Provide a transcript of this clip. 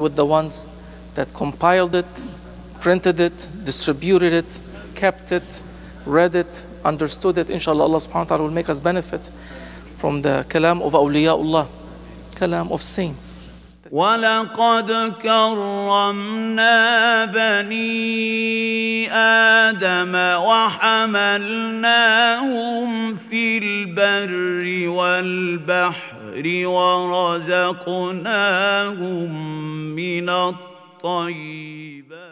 with the ones that compiled it, printed it, distributed it, kept it, read it, understood it. Inshallah, Allah subhanahu wa ta'ala will make us benefit from the kalam of awliyaullah, kalam of saints. ولقد كرمنا بني آدم وحملناهم في البر والبحر ورزقناهم من الطيبات.